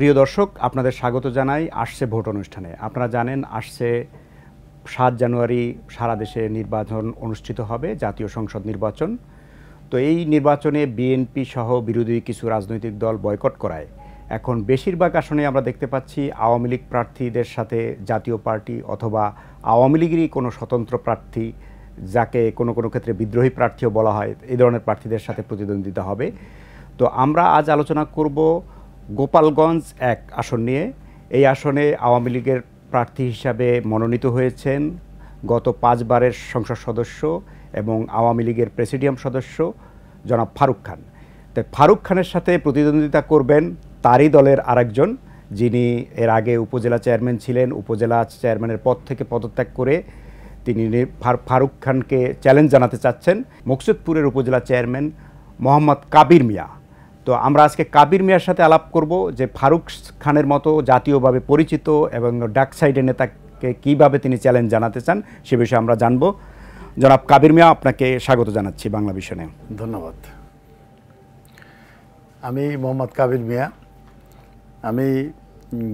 প্রিয় দর্শক, আপনাদের স্বাগত জানাই আসছে ভোট অনুষ্ঠানে। আপনারা জানেন, আসছে সাত জানুয়ারি সারা দেশে নির্বাচন অনুষ্ঠিত হবে, জাতীয় সংসদ নির্বাচন। তো এই নির্বাচনে বিএনপি সহ বিরোধী কিছু রাজনৈতিক দল বয়কট করায়। এখন বেশিরভাগ আসনে আমরা দেখতে পাচ্ছি আওয়ামী লীগ প্রার্থীদের সাথে জাতীয় পার্টি অথবা আওয়ামী লীগেরই কোনো স্বতন্ত্র প্রার্থী, যাকে কোনো কোনো ক্ষেত্রে বিদ্রোহী প্রার্থীও বলা হয় এই ধরনের প্রার্থীদের সাথে প্রতিদ্বন্দ্বিতা হবে। তো আমরা আজ আলোচনা করব গোপালগঞ্জ এক আসন নিয়ে। এই আসনে আওয়ামী লীগের প্রার্থী হিসাবে মনোনীত হয়েছেন গত পাঁচবারের সংসদ সদস্য এবং আওয়ামী লীগের প্রেসিডিয়াম সদস্য জনাব ফারুক খান। তো ফারুক খানের সাথে প্রতিদ্বন্দ্বিতা করবেন তারই দলের আরেকজন, যিনি এর আগে উপজেলা চেয়ারম্যান ছিলেন। উপজেলা চেয়ারম্যানের পদ থেকে পদত্যাগ করে তিনি ফারুক খানকে চ্যালেঞ্জ জানাতে চাচ্ছেন। মুকসুদপুরের উপজেলা চেয়ারম্যান মোহাম্মদ কাবির মিয়া। তো আমরা আজকে কাবির মিয়ার সাথে আলাপ করব যে ফারুক খানের মতো জাতীয়ভাবে পরিচিত এবং ডাক সাইডের নেতাকে কীভাবে তিনি চ্যালেঞ্জ জানাতে চান সে বিষয়ে আমরা জানব। জনাব কাবির মিয়া, আপনাকে স্বাগত জানাচ্ছি বাংলা ভিশনে ধন্যবাদ। আমি মোহাম্মদ কাবির মিয়া। আমি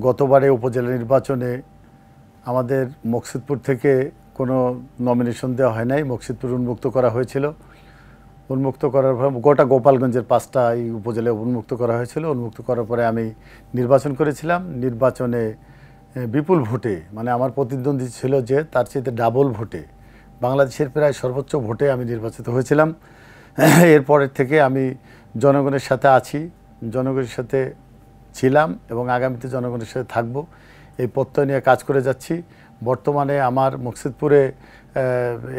গতবারে উপজেলা নির্বাচনে আমাদের মকসিদপুর থেকে কোনো নমিনেশন দেওয়া হয় নাই, মকসিদপুর উন্মুক্ত করা হয়েছিল। উন্মুক্ত করার পর গোটা গোপালগঞ্জের পাঁচটা এই উপজেলায় উন্মুক্ত করা হয়েছিল। উন্মুক্ত করার পরে আমি নির্বাচন করেছিলাম। নির্বাচনে বিপুল ভোটে মানে আমার প্রতিদ্বন্দ্বী ছিল যে তার চেয়ে ডাবল ভোটে, বাংলাদেশের প্রায় সর্বোচ্চ ভোটে আমি নির্বাচিত হয়েছিলাম। এরপরের থেকে আমি জনগণের সাথে আছি, জনগণের সাথে ছিলাম এবং আগামীতে জনগণের সাথে থাকব। এই প্রত্যয় নিয়ে কাজ করে যাচ্ছি। বর্তমানে আমার মকসিদপুরে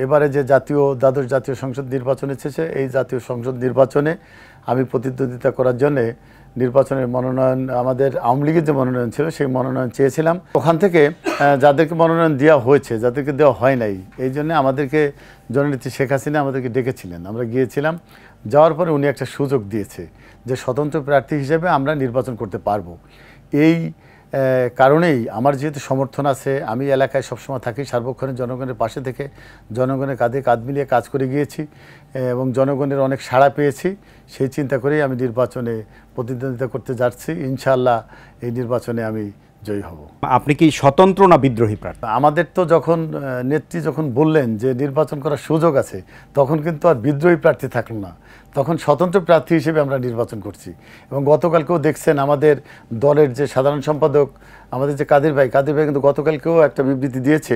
এবারে যে জাতীয়, দ্বাদশ জাতীয় সংসদ নির্বাচন এসেছে, এই জাতীয় সংসদ নির্বাচনে আমি প্রতিদ্বন্দ্বিতা করার জন্যে নির্বাচনের মনোনয়ন, আমাদের আওয়ামী লীগের যে মনোনয়ন ছিল, সেই মনোনয়ন চেয়েছিলাম। ওখান থেকে যাদেরকে মনোনয়ন দেওয়া হয়েছে, যাদেরকে দেওয়া হয় নাই, এই জন্য আমাদেরকে জননেত্রী শেখ হাসিনা আমাদেরকে ডেকেছিলেন। আমরা গিয়েছিলাম, যাওয়ার পরে উনি একটা সুযোগ দিয়েছে যে স্বতন্ত্র প্রার্থী হিসেবে আমরা নির্বাচন করতে পারব। এই কারণেই আমার যেহেতু সমর্থন আছে, আমি এলাকায় সবসময় থাকি সার্বক্ষণে জনগণের পাশে থেকে জনগণের কাঁধে কাঁধ মিলিয়ে কাজ করে গিয়েছি এবং জনগণের অনেক সাড়া পেয়েছি, সেই চিন্তা করেই আমি নির্বাচনে প্রতিদ্বন্দ্বিতা করতে যাচ্ছি। ইনশাআল্লাহ এই নির্বাচনে আমি জয়ী হব। আপনি কি স্বতন্ত্র না বিদ্রোহী প্রার্থী? আমাদের তো যখন নেত্রী যখন বললেন যে নির্বাচন করার সুযোগ আছে তখন কিন্তু আর বিদ্রোহী প্রার্থী থাকল না। তখন স্বতন্ত্র প্রার্থী হিসেবে আমরা নির্বাচন করছি। এবং গতকালকেও দেখছেন আমাদের দলের যে সাধারণ সম্পাদক আমাদের যে কাদের ভাই কাদের ভাই কিন্তু গতকালকেও একটা বিবৃতি দিয়েছে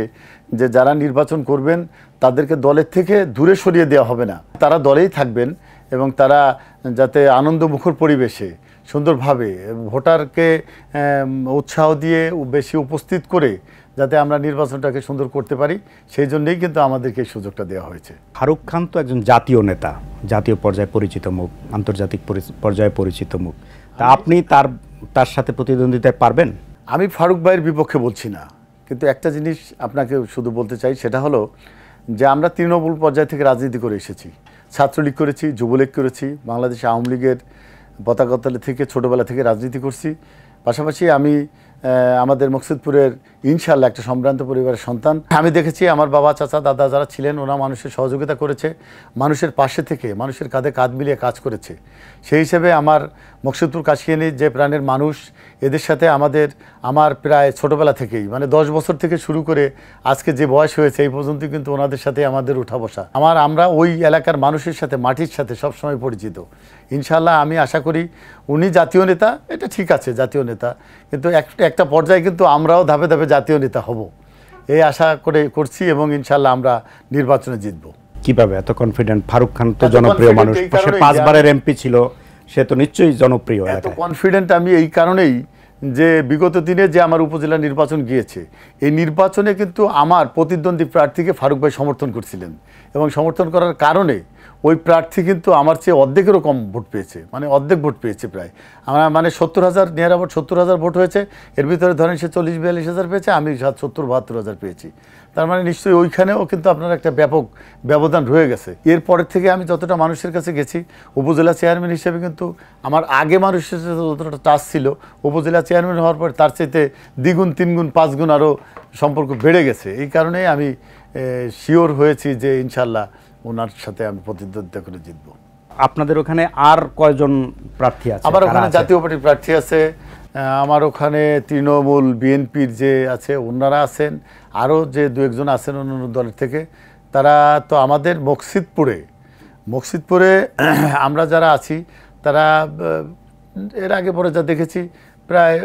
যে যারা নির্বাচন করবেন তাদেরকে দলের থেকে দূরে সরিয়ে দেওয়া হবে না। তারা দলেই থাকবেন এবং তারা যাতে আনন্দমুখর পরিবেশে সুন্দরভাবে ভোটারকে উৎসাহ দিয়ে বেশি উপস্থিত করে যাতে আমরা নির্বাচনটাকে সুন্দর করতে পারি সেই জন্যই কিন্তু আমাদেরকে এই সুযোগটা দেওয়া হয়েছে। ফারুক খান তো একজন জাতীয় নেতা জাতীয় পর্যায়ে পরিচিত মুখ আন্তর্জাতিক পর্যায়ে পরিচিত মুখ। তা আপনি তার তার সাথে প্রতিদ্বন্দ্বিতায় পারবেন? আমি ফারুক ভাইয়ের বিপক্ষে বলছি না কিন্তু একটা জিনিস আপনাকে শুধু বলতে চাই সেটা হলো যে আমরা তৃণমূল পর্যায় থেকে রাজনীতি করে এসেছি। ছাত্রলীগ করেছি যুবলীগ করেছি বাংলাদেশ আওয়ামী লীগের পতাকাতলে থেকে ছোটোবেলা থেকে রাজনীতি করছি। পাশাপাশি আমি আমাদের মকসুদপুরের ইনশাল্লাহ একটা সম্ভ্রান্ত পরিবারের সন্তান। আমি দেখেছি আমার বাবা, চাচা, দাদা যারা ছিলেন ওরা মানুষের সহযোগিতা করেছে, মানুষের পাশে থেকে, মানুষের কাঁধে কাঁধ মিলিয়ে কাজ করেছে। সেই হিসেবে আমার মকসুদপুর কাশিয়ানি যে প্রাণের মানুষ, এদের সাথে আমাদের, আমার প্রায় ছোটোবেলা থেকেই মানে দশ বছর থেকে শুরু করে আজকে যে বয়স হয়েছে, এই পর্যন্ত কিন্তু ওনাদের সাথে আমাদের উঠা বসা। আমার, আমরা ওই এলাকার মানুষের সাথে, মাটির সাথে সবসময় পরিচিত। ইনশাল্লাহ আমি আশা করি উনি জাতীয় নেতা, এটা ঠিক আছে জাতীয় নেতা, কিন্তু এক- একটা পর্যায়ে কিন্তু আমরাও ধাপে ধাপে জাতীয় নেতা হব। এই আশা করে করছি এবং ইনশাল্লাহ আমরা নির্বাচনে জিতবো। কীভাবে? এত কনফিডেন্ট ফারুক খান তো জনপ্রিয় মানুষ। সে পাঁচবারের এমপি ছিল সে তো নিশ্চয়ই জনপ্রিয় এত কনফিডেন্ট আমি এই কারণেই যে বিগত দিনে যে আমার উপজেলা নির্বাচন গিয়েছে এই নির্বাচনে কিন্তু আমার প্রতিদ্বন্দ্বী প্রার্থীকে ফারুক ভাই সমর্থন করছিলেন। এবং সমর্থন করার কারণে ওই প্রার্থী কিন্তু আমার চেয়ে অর্ধেকেরও কম ভোট পেয়েছে মানে অর্ধেক ভোট পেয়েছে প্রায়। আমার মানে সত্তর হাজার নিয়ার আবার সত্তর হাজার ভোট হয়েছে, এর ভিতরে ধরেন সে চল্লিশ বিয়াল্লিশ হাজার পেয়েছে, আমি সাত সত্তর বাহাত্তর হাজার পেয়েছি। তার মানে নিশ্চয়ই ওইখানেও কিন্তু আপনার একটা ব্যাপক ব্যবধান রয়ে গেছে। এরপরের থেকে আমি যতটা মানুষের কাছে গেছি, উপজেলা চেয়ারম্যান হিসেবে কিন্তু আমার আগে মানুষের সাথে যতটা টাচ ছিল, উপজেলা চেয়ারম্যান হওয়ার পর তার চাইতে দ্বিগুণ, তিনগুণ, পাঁচগুণ আরও সম্পর্ক বেড়ে গেছে। এই কারণেই আমি শিওর হয়েছি যে ইনশাল্লাহ ওনার সাথে আমি প্রতিদ্বন্দ্বিতা করে জিতবো। আপনাদের ওখানে আর কয়জন প্রার্থী আছে? আবার ওখানে জাতীয় পার্টির প্রার্থী আছে আমার ওখানে তৃণমূল বিএনপির যে আছে ওনারা আছেন আরও যে দু একজন আছেন অন্য অন্য দলের থেকে তারা তো আমাদের মকসিদপুরে মকসিদপুরে আমরা যারা আছি তারা এর আগে পরে যা দেখেছি প্রায়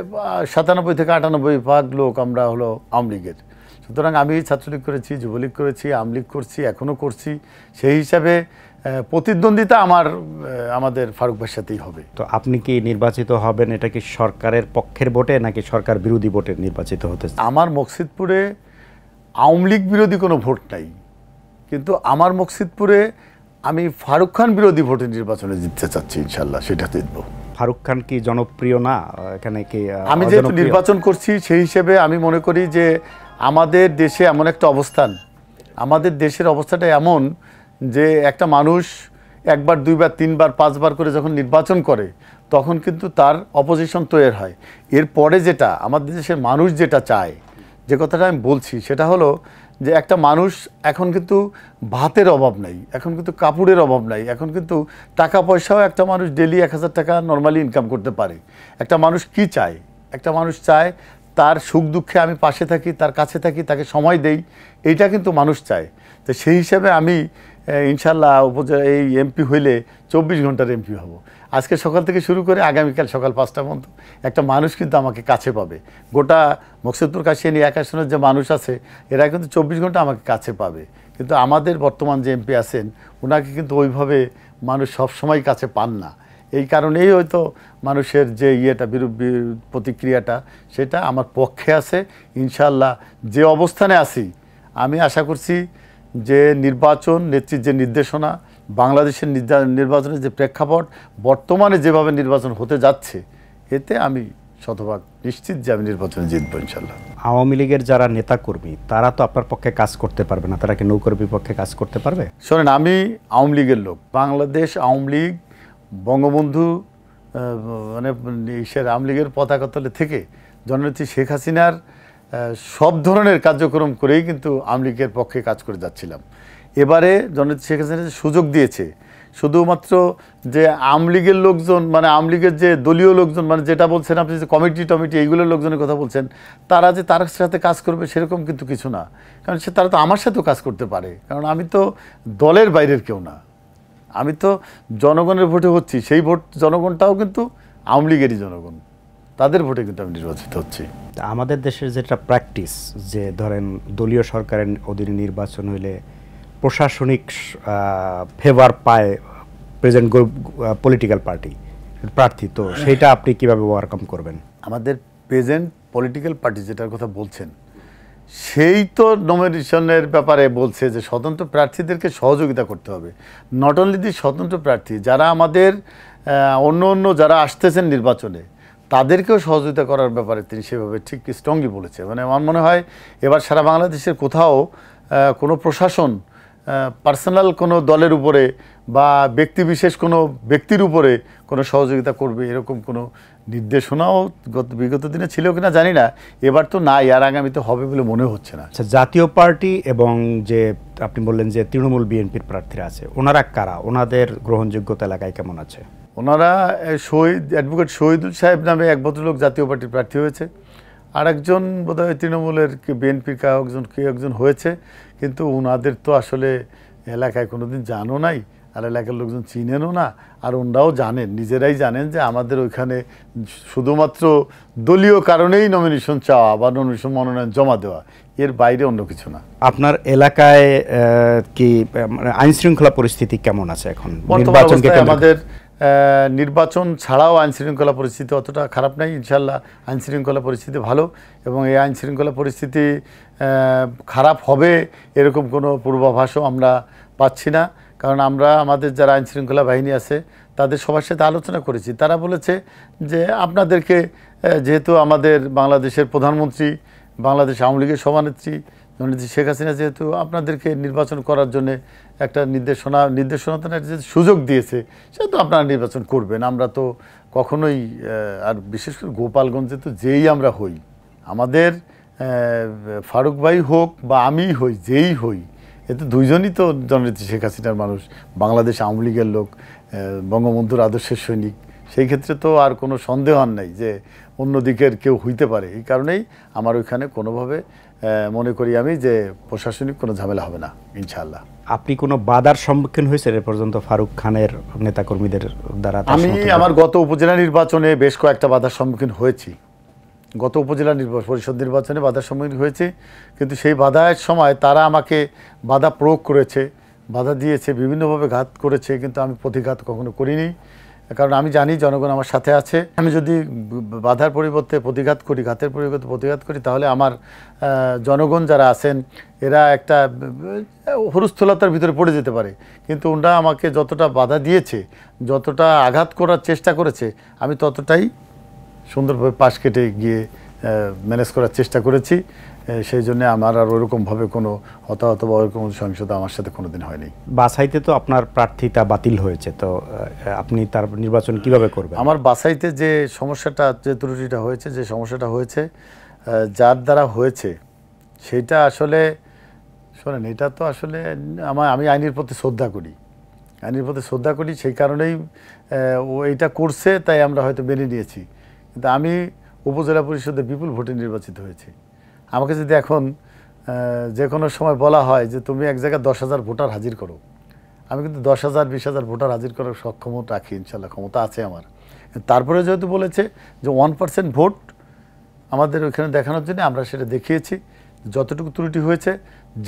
সাতানব্বই থেকে আটানব্বই ভাগ লোক আমরা হলো আওয়ামী লীগের। সুতরাং আমি ছাত্রলীগ করেছি যুবলীগ করেছি আমলীগ করছি এখনও করছি। সেই হিসাবে প্রতিদ্বন্দ্বিতা আমার আমাদের ফারুক ভাইয়ের সাথেই হবে। তো আপনি কি নির্বাচিত হবেন? এটা কি সরকারের পক্ষের ভোটে নাকি সরকার বিরোধী ভোটে নির্বাচিত হতে আমার মকসিদপুরে আওয়ামী লীগ বিরোধী কোনো ভোট নাই। কিন্তু আমার মকসিদপুরে আমি ফারুক খান বিরোধী ভোটে নির্বাচনে জিততে চাচ্ছি ইনশাল্লাহ সেটা জিতবো ফারুক খান কি জনপ্রিয় না? এখানে কি আমি যেহেতু নির্বাচন করছি সেই হিসেবে আমি মনে করি যে আমাদের দেশে এমন একটা অবস্থান। আমাদের দেশের অবস্থাটা এমন যে একটা মানুষ একবার, দুইবার, তিনবার, পাঁচবার করে যখন নির্বাচন করে, তখন কিন্তু তার অপোজিশন তৈরি হয়। এরপরে যেটা, আমাদের দেশের মানুষ যেটা চায়, যে কথাটা আমি বলছি, সেটা হলো যে একটা মানুষ এখন কিন্তু ভাতের অভাব নাই, এখন কিন্তু কাপড়ের অভাব নাই, এখন কিন্তু টাকা পয়সাও একটা মানুষ ডেলি এক হাজার টাকা নর্মালি ইনকাম করতে পারে। একটা মানুষ কি চায়? একটা মানুষ চায় তার সুখ দুঃখে আমি পাশে থাকি, তার কাছে থাকি, তাকে সময় দেই, এইটা কিন্তু মানুষ চায়। তো সেই হিসাবে আমি ইনশাল্লাহ উপজেলা এই এমপি হইলে চব্বিশ ঘণ্টার এমপি হব। আজকে সকাল থেকে শুরু করে আগামীকাল সকাল পাঁচটা পর্যন্ত একটা মানুষ কিন্তু আমাকে কাছে পাবে। গোটা মকসুদপুর কাশিয়ানি এক আসনের যে মানুষ আছে, এরা কিন্তু চব্বিশ ঘণ্টা আমাকে কাছে পাবে। কিন্তু আমাদের বর্তমান যে এমপি আছেন ওনাকে কিন্তু ওইভাবে মানুষ সবসময় কাছে পান না। এই কারণেই হয়তো মানুষের যে ইয়েটা বিরূপ প্রতিক্রিয়াটা সেটা আমার পক্ষে আছে। ইনশাল্লাহ যে অবস্থানে আছি আমি আশা করছি যে নির্বাচন নেত্রীর যে নির্দেশনা বাংলাদেশের নির্বাচনের যে প্রেক্ষাপট বর্তমানে যেভাবে নির্বাচন হতে যাচ্ছে এতে আমি শতভাগ নিশ্চিত যে আমি নির্বাচনে জিতবো ইনশাল্লাহ আওয়ামী লীগের যারা নেতাকর্মী তারা তো আপনার পক্ষে কাজ করতে পারবে না তারা কি নৌকর বিপক্ষে কাজ করতে পারবে? শোনেন আমি আওয়ামী লীগের লোক। বাংলাদেশ আওয়ামী লীগ বঙ্গবন্ধু মানে ইসের আওয়ামী লীগের পতাকা তলে থেকে জননেত্রী শেখ হাসিনার সব ধরনের কার্যক্রম করেই কিন্তু আওয়ামী পক্ষে কাজ করে যাচ্ছিলাম। এবারে জননেত্রী শেখ হাসিনা সুযোগ দিয়েছে, শুধুমাত্র যে আওয়ামী লোকজন মানে আওয়ামী যে দলীয় লোকজন মানে যেটা বলছেন আপনি, যে কমিটি টমিটি, এইগুলোর লোকজনের কথা বলছেন, তারা যে তার সাথে কাজ করবে সেরকম কিন্তু কিছু না। কারণ সে, তারা তো আমার সাথেও কাজ করতে পারে। কারণ আমি তো দলের বাইরের কেউ না। আমি তো জনগণের ভোটে হচ্ছি সেই ভোট জনগণটাও কিন্তু আওয়ামী লীগেরই জনগণ। তাদের ভোটে কিন্তু আমি নির্বাচিত হচ্ছি। আমাদের দেশের যেটা প্র্যাকটিস যে ধরেন দলীয় সরকারের অধীনে নির্বাচন হইলে প্রশাসনিক ফেভার পায় প্রেজেন্ট পলিটিক্যাল পার্টি প্রার্থী। তো সেইটা আপনি কীভাবে ওভারকাম করবেন? আমাদের প্রেজেন্ট পলিটিক্যাল পার্টি যেটার কথা বলছেন সেই তো নমিনেশনের ব্যাপারে বলছে যে স্বতন্ত্র প্রার্থীদেরকে সহযোগিতা করতে হবে। নট অনলি দি স্বতন্ত্র প্রার্থী, যারা আমাদের অন্য অন্য যারা আসতেছেন নির্বাচনে, তাদেরকেও সহযোগিতা করার ব্যাপারে তিনি সেভাবে ঠিক স্ট্রংলি বলেছে। মানে আমার মনে হয় এবার সারা বাংলাদেশের কোথাও কোনো প্রশাসন পার্সোনাল কোনো দলের উপরে বা ব্যক্তি বিশেষ কোনো ব্যক্তির উপরে কোনো সহযোগিতা করবে এরকম কোনো নির্দেশনাও গত বিগত দিনে ছিল কিনা জানি না এবার তো নাই আর আগামীতে হবে বলে মনে হচ্ছে না। আচ্ছা জাতীয় পার্টি এবং যে আপনি বললেন যে তৃণমূল বিএনপির প্রার্থীরা আছে ওনারা কারা? ওনাদের গ্রহণযোগ্যতা এলাকায় কেমন আছে? ওনারা শহীদ অ্যাডভোকেট শহীদুল সাহেব নামে এক ভদ্রলোক জাতীয় পার্টির প্রার্থী হয়েছে। আর একজন বোধহয় তৃণমূলের কি বিএনপির কেউ একজন কেউ একজন হয়েছে কিন্তু ওনাদের তো আসলে এলাকায় কোনোদিন জানো নাই। আর এলাকার লোকজন চিনেনও না আর ওনারাও জানেন নিজেরাই জানেন যে আমাদের ওইখানে শুধুমাত্র দলীয় কারণেই নমিনেশন চাওয়া বা নমিনেশন মনোনয়ন জমা দেওয়া এর বাইরে অন্য কিছু না। আপনার এলাকায় কি আইন শৃঙ্খলা পরিস্থিতি কেমন আছে এখন? আমাদের নির্বাচন ছাড়াও আইন শৃঙ্খলা পরিস্থিতি অতটা খারাপ নাই ইনশাল্লাহ আইন শৃঙ্খলা পরিস্থিতি ভালো এবং এই আইন শৃঙ্খলা পরিস্থিতি খারাপ হবে এরকম কোনো পূর্বাভাসও আমরা পাচ্ছি না। কারণ আমরা, আমাদের যারা আইন শৃঙ্খলা বাহিনী আছে, তাদের সবার সাথে আলোচনা করেছি। তারা বলেছে যে, আপনাদেরকে যেহেতু আমাদের বাংলাদেশের প্রধানমন্ত্রী, বাংলাদেশ আওয়ামী লীগের সভানেত্রী, জননেত্রী শেখ হাসিনা যেহেতু আপনাদেরকে নির্বাচন করার জন্য একটা নির্দেশনা নির্দেশনা তো যে সুযোগ দিয়েছে সেহেতু আপনারা নির্বাচন করবেন। আমরা তো কখনোই আর বিশেষ করে গোপালগঞ্জে তো যেই আমরা হই, আমাদের ফারুক ভাই হোক বা আমিই হই, যেই হই এতে দুইজনই তো জননেত্রী শেখ হাসিনার মানুষ। বাংলাদেশ আওয়ামী লীগের লোক বঙ্গবন্ধুর আদর্শের সৈনিক। সেই ক্ষেত্রে তো আর কোনো সন্দেহ আর নাই যে অন্য দিকের কেউ হইতে পারে। এই কারণেই আমার ওইখানে কোনোভাবে মনে করি আমি যে প্রশাসনিক কোনো ঝামেলা হবে না ইনশাআল্লাহ। আপনি কোনো বাধার সম্মুখীন হয়েছেন এ পর্যন্ত ফারুক খানের নেতাকর্মীদের দ্বারা? আমি আমার গত উপজেলা নির্বাচনে বেশ কয়েকটা বাধার সম্মুখীন হয়েছি। গত উপজেলা পরিষদ নির্বাচনে বাধার সম্মুখীন হয়েছে, কিন্তু সেই বাধার সময় তারা আমাকে বাধা প্রয়োগ করেছে, বাধা দিয়েছে, বিভিন্নভাবে ঘাত করেছে, কিন্তু আমি প্রতিঘাত কখনো করিনি। কারণ আমি জানি জনগণ আমার সাথে আছে। আমি যদি বাধার পরিবর্তে প্রতিঘাত করি, ঘাতের পরিবর্তে প্রতিঘাত করি, তাহলে আমার জনগণ যারা আছেন, এরা একটা ব- ভিতরে পড়ে যেতে পারে। কিন্তু ওরা আমাকে যতটা বাধা দিয়েছে, যতটা আঘাত করার চেষ্টা করেছে, আমি ততটাই সুন্দরভাবে পাশ কেটে গিয়ে ম্যানেজ করার চেষ্টা করেছি। সেই জন্য আমার আর ওরকমভাবে কোনো হতাহত বা ওরকম সহিংসতা আমার সাথে কোনো দিন হয়নি। বাছাইতে তো আপনার প্রার্থিতা বাতিল হয়েছে তো আপনি তার নির্বাচন কীভাবে করবেন? আমার বাসাইতে যে সমস্যাটা যে ত্রুটিটা হয়েছে যে সমস্যাটা হয়েছে যার দ্বারা হয়েছে সেটা আসলে শোনেন এটা তো আসলে আমার আমি আইনের প্রতি শ্রদ্ধা করি। আইনের প্রতি শ্রদ্ধা করি সেই কারণেই ও এইটা করছে তাই আমরা হয়তো মেনে নিয়েছি। কিন্তু আমি উপজেলা পরিষদে বিপুল ভোটে নির্বাচিত হয়েছি। আমাকে যদি এখন যে কোনো সময় বলা হয় যে তুমি এক জায়গায় দশ হাজার ভোটার হাজির করো, আমি কিন্তু দশ হাজার, বিশ হাজার ভোটার হাজির করার সক্ষমতা রাখি, ইনশাল্লাহ ক্ষমতা আছে আমার। তারপরে যেহেতু বলেছে যে ওয়ান পার্সেন্ট ভোট আমাদের ওইখানে দেখানোর জন্য আমরা সেটা দেখিয়েছি, যতটুকু ত্রুটি হয়েছে,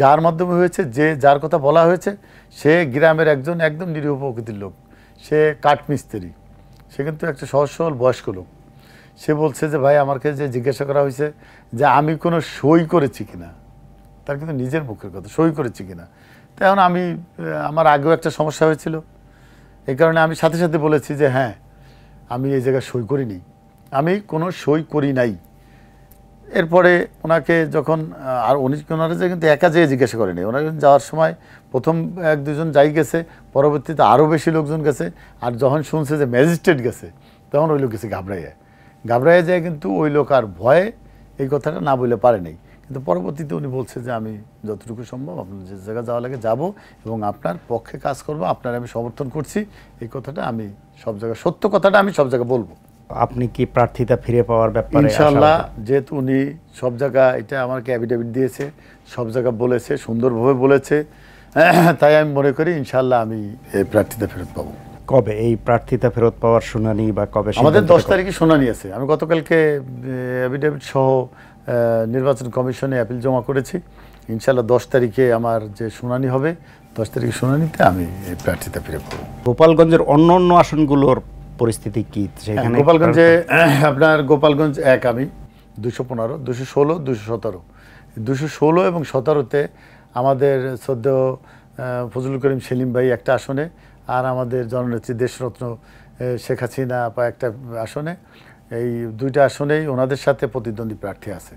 যার মাধ্যমে হয়েছে, যে যার কথা বলা হয়েছে, সে গ্রামের একজন একদম নিরীহ প্রকৃতির লোক, সে কাঠমিস্ত্রি। সে কিন্তু একটা সহজ সরল বয়স্ক লোক। সে বলছে যে, ভাই আমাকে যে জিজ্ঞাসা করা হয়েছে যে, আমি কোনো সই করেছি কিনা? তার কিন্তু নিজের মুখের কথা, সই করেছি কিনা? তো এখন আমি আমার আগেও একটা সমস্যা হয়েছিল। এই কারণে আমি সাথে সাথে বলেছি যে হ্যাঁ আমি এই জায়গায় সই করিনি। আমি কোনো সই করি নাই। এরপরে ওনাকে যখন আর উনি ওনারা যে কিন্তু একা যেয়ে জিজ্ঞাসা করেনি। ওনারা যাওয়ার সময় প্রথম এক দুজন যাই গেছে, পরবর্তীতে আরও বেশি লোকজন গেছে, আর যখন শুনছে যে ম্যাজিস্ট্রেট গেছে, তখন ওই লোক গেছে ঘাবড়াইয়া। ঘাবড়াইয়া যায় কিন্তু ওই লোক আর ভয়ে এই কথাটা না বলে পারেনি কিন্তু পরবর্তীতে উনি বলছে যে আমি যতটুকু সম্ভব আপনার যে জায়গায় যাওয়া লাগে যাব এবং আপনার পক্ষে কাজ করব আপনার আমি সমর্থন করছি। এই কথাটা আমি সব জায়গায় সত্য কথাটা আমি সব জায়গায় বলব। আপনি কি প্রার্থিতা ফিরে পাওয়ার ব্যাপারে ইনশাল্লাহ যেহেতু উনি সব জায়গা এটা আমাকে অ্যাফিডেভিট দিয়েছে সব জায়গা বলেছে সুন্দরভাবে বলেছে। তাই আমি মনে করি ইনশাল্লাহ আমি এই প্রার্থীতা ফেরত পাবো। কবে এই প্রার্থিতা ফেরত পাওয়ার শুনানি বা কবে আমাদের দশ তারিখে শুনানি আছে। আমি গতকালকে অ্যাফিডেভিট সহ নির্বাচন কমিশনে অ্যাপিল জমা করেছি। ইনশাল্লাহ দশ তারিখে আমার যে শুনানি হবে দশ তারিখে শুনানিতে আমি এই প্রার্থীতা ফিরে পাবো। গোপালগঞ্জের অন্য অন্য আসনগুলোর পরিস্থিতি কি? সেখানে হ্যাঁ, গোপালগঞ্জে আপনার গোপালগঞ্জ এক আমি দুশো পনেরো দুশো ষোলো দুশো সতেরো। দুশো ষোলো এবং সতেরোতে আমাদের সদ্য ফজলুল করিম সেলিম ভাই একটা আসনে আর আমাদের জননেত্রী দেশরত্ন শেখ হাসিনা আপা একটা আসনে এই দুইটা আসনেই ওনাদের সাথে প্রতিদ্বন্দ্বী প্রার্থী আছে।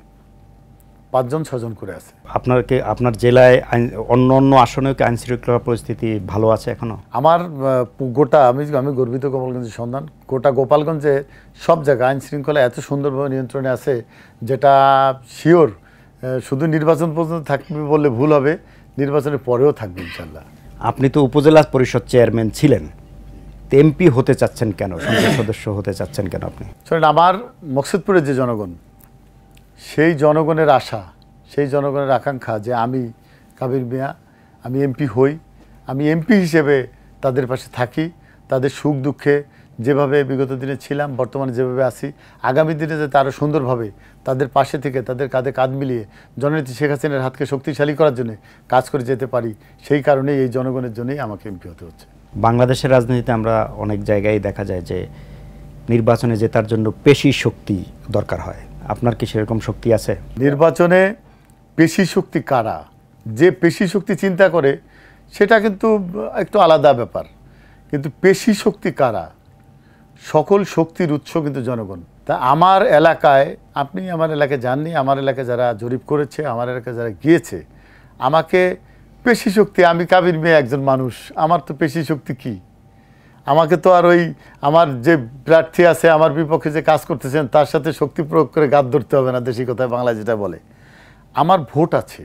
পাঁচজন ছজন করে আছে। আপনার কি আপনার জেলায় আইন- অন্য অন্য আসনেও কি আইন শৃঙ্খলা পরিস্থিতি ভালো আছে এখনও? আমার গোটা আমি আমি গর্বিত গোপালগঞ্জের সন্ধান গোটা গোপালগঞ্জে সব জায়গায় আইন শৃঙ্খলা এত সুন্দরভাবে নিয়ন্ত্রণে আছে যেটা শিওর শুধু নির্বাচন পর্যন্ত থাকবে বললে ভুল হবে নির্বাচনের পরেও থাকবে ইনশাল্লাহ। আপনি তো উপজেলা পরিষদ চেয়ারম্যান ছিলেন। এমপি হতে চাচ্ছেন কেন? সংসদ সদস্য হতে চাচ্ছেন কেন আপনি? শোনেন, আমার মকসুদপুরের যে জনগণ, সেই জনগণের আশা, সেই জনগণের আকাঙ্ক্ষা যে আমি কাবির মিয়া, আমি এমপি হই, আমি এমপি হিসেবে তাদের পাশে থাকি, তাদের সুখ দুঃখে যেভাবে বিগত দিনে ছিলাম বর্তমানে যেভাবে আছি আগামী দিনে যাতে আরও সুন্দরভাবে তাদের পাশে থেকে তাদের কাঁধে কাঁধ মিলিয়ে জননেত্রী শেখ হাসিনার হাতকে শক্তিশালী করার জন্য কাজ করে যেতে পারি সেই কারণেই এই জনগণের জন্যই আমাকে এমপি হতে হচ্ছে। বাংলাদেশের রাজনীতিতে আমরা অনেক জায়গায় দেখা যায় যে নির্বাচনে জেতার জন্য পেশি শক্তি দরকার হয়। আপনার কি সেরকম শক্তি আছে? নির্বাচনে পেশি শক্তি কারা? যে পেশি শক্তি চিন্তা করে সেটা কিন্তু একটু আলাদা ব্যাপার। কিন্তু পেশি শক্তি কারা? সকল শক্তির উৎস কিন্তু জনগণ। তা আমার এলাকায়, আপনি আমার এলাকায় যাননি, আমার এলাকায় যারা জরিপ করেছে, আমার এলাকায় যারা গিয়েছে, আমাকে পেশি শক্তি, আমি কাবির মেয়ে একজন মানুষ, আমার তো পেশি শক্তি কী? আমাকে তো আর ওই আমার যে প্রার্থী আছে, আমার বিপক্ষে যে কাজ করতেছেন, তার সাথে শক্তি প্রয়োগ করে গাদ ধরতে হবে না, দেশি কথায় বাংলা যেটা বলে। আমার ভোট আছে,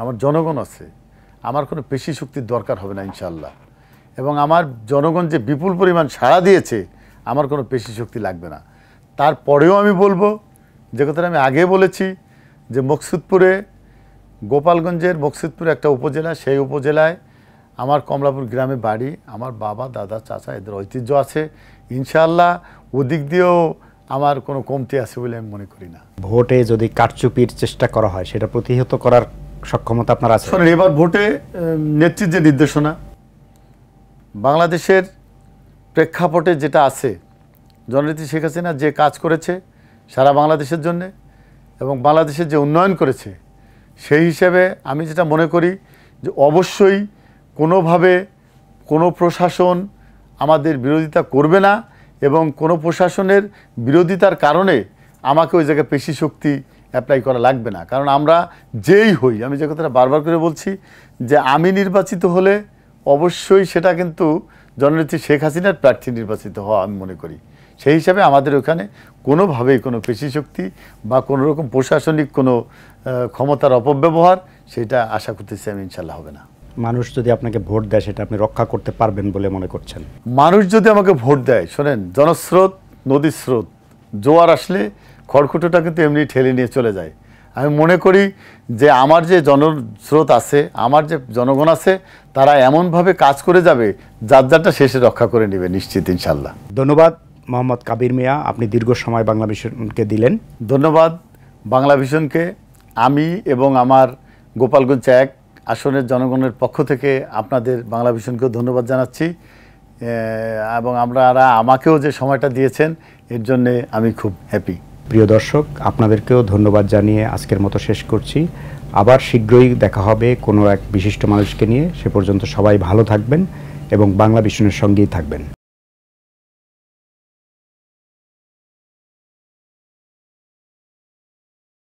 আমার জনগণ আছে, আমার কোনো পেশি শক্তির দরকার হবে না ইনশাল্লাহ এবং আমার জনগণ যে বিপুল পরিমাণ সাড়া দিয়েছে আমার কোনো পেশি শক্তি লাগবে না। তারপরেও আমি বলব যে কথাটা আমি আগে বলেছি যে মকসুদপুরে গোপালগঞ্জের মকসুদপুর একটা উপজেলা সেই উপজেলায় আমার কমলাপুর গ্রামে বাড়ি আমার বাবা দাদা চাচা এদের ঐতিহ্য আছে। ইনশাআল্লাহ ওদিক দিয়েও আমার কোনো কমতি আছে বলে আমি মনে করি না। ভোটে যদি কারচুপির চেষ্টা করা হয় সেটা প্রতিহত করার সক্ষমতা আপনার আছে? শোনেন এবার ভোটে নেত্রীর যে নির্দেশনা বাংলাদেশের প্রেক্ষাপটে যেটা আছে জননীতি শেখ হাসিনা যে কাজ করেছে সারা বাংলাদেশের জন্য এবং বাংলাদেশের যে উন্নয়ন করেছে, সেই হিসেবে আমি যেটা মনে করি যে অবশ্যই কোনোভাবে কোনো প্রশাসন আমাদের বিরোধিতা করবে না এবং কোনো প্রশাসনের বিরোধিতার কারণে আমাকে ওই জায়গায় পেশি শক্তি অ্যাপ্লাই করা লাগবে না। কারণ আমরা যেই হই, আমি যে কথাটা বারবার করে বলছি যে আমি নির্বাচিত হলে অবশ্যই সেটা কিন্তু জননেত্রী শেখ হাসিনার প্রার্থী নির্বাচিত হওয়া আমি মনে করি। সেই হিসাবে আমাদের ওখানে কোনোভাবেই কোনো পেশি শক্তি বা কোনো রকম প্রশাসনিক কোনো ক্ষমতার অপব্যবহার সেটা আশা করতেছি আমি ইনশাল্লাহ হবে না। মানুষ যদি আপনাকে ভোট দেয় সেটা আপনি রক্ষা করতে পারবেন বলে মনে করছেন? মানুষ যদি আমাকে ভোট দেয় শোনেন জনস্রোত নদীর স্রোত জোয়ার আসলে খড়কুটোটা কিন্তু এমনি ঠেলে নিয়ে চলে যায়। আমি মনে করি যে আমার যে জনস্রোত আছে আমার যে জনগণ আছে তারা এমনভাবে কাজ করে যাবে যার যারটা শেষে রক্ষা করে নেবে নিশ্চিত ইনশাল্লাহ ধন্যবাদ মোহাম্মদ কাবির মিয়া আপনি দীর্ঘ সময় বাংলা মিশনকে দিলেন। ধন্যবাদ বাংলা ভিশনকে। আমি এবং আমার গোপালগঞ্জ এক আসনের জনগণের পক্ষ থেকে আপনাদের বাংলা ভিশনকেও ধন্যবাদ জানাচ্ছি। এবং আপনারা আমাকেও যে সময়টা দিয়েছেন এর জন্যে আমি খুব হ্যাপি প্রিয় দর্শক, আপনাদেরকেও ধন্যবাদ জানিয়ে আজকের মতো শেষ করছি। আবার শীঘ্রই দেখা হবে কোনো এক বিশিষ্ট মানুষকে নিয়ে। সে পর্যন্ত সবাই ভালো থাকবেন এবং বাংলা মিশনের সঙ্গেই থাকবেন।